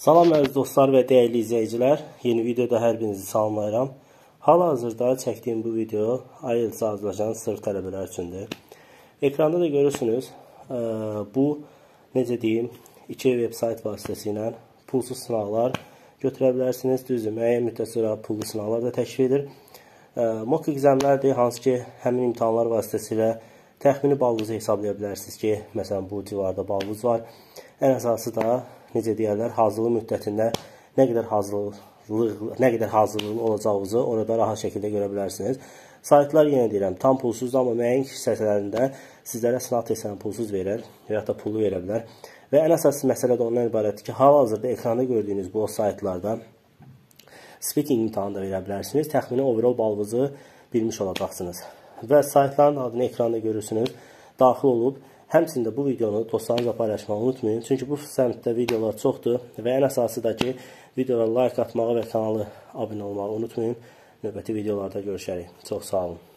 Salam əziz dostlar və dəyərli izləyicilər. Yeni videoda hər birinizi salamlayıram. Hal-hazırda çəkdiyim bu video IELTS hazırlaşan sırf tələbələr üçündür. Ekranda da görürsünüz, bu necə deyim, iki veb-sayt vasitəsilə pulsuz sınaqlar götürə bilərsiniz. Düzdür, müəyyən müddət sonra pullu sınaqlar da təşkil edir. Mock examlərdir, hansı ki, həmin imtahanlar vasitəsilə təxmini balınızı hesablaya bilərsiniz ki, məsələn, bu civarda balınız var. Ən əsası da necə deyərlər, hazırlıq müddətində nə qədər hazırlıq, nə qədər hazırlığın olacağınızı orada rahat şəkildə görə bilərsiniz. Saytlar yenə deyirəm, tam pulsuzdur, amma müəyyən hissələrində sizlərə sınaq testlərini pulsuz verir və ya da pullu verə bilər. Və ən əsas məsələ də ondan ibarətdir ki, hal-hazırda ekranda gördüyünüz bu saytlarda speaking imtahanı da verə bilərsiniz. Təxmini overall balınızı bilmiş olacaqsınız. Və saytların adını ekranda görürsünüz. Daxil olub Həmçində bu videonu dostlarınızla paylaşmağı unutmayın. Çünki bu səmtdə videolar çoxdur və ən əsası da ki, videolara like atmağı və kanalı abunə olmağı unutmayın. Növbəti videolarda görüşərik. Çox sağ olun.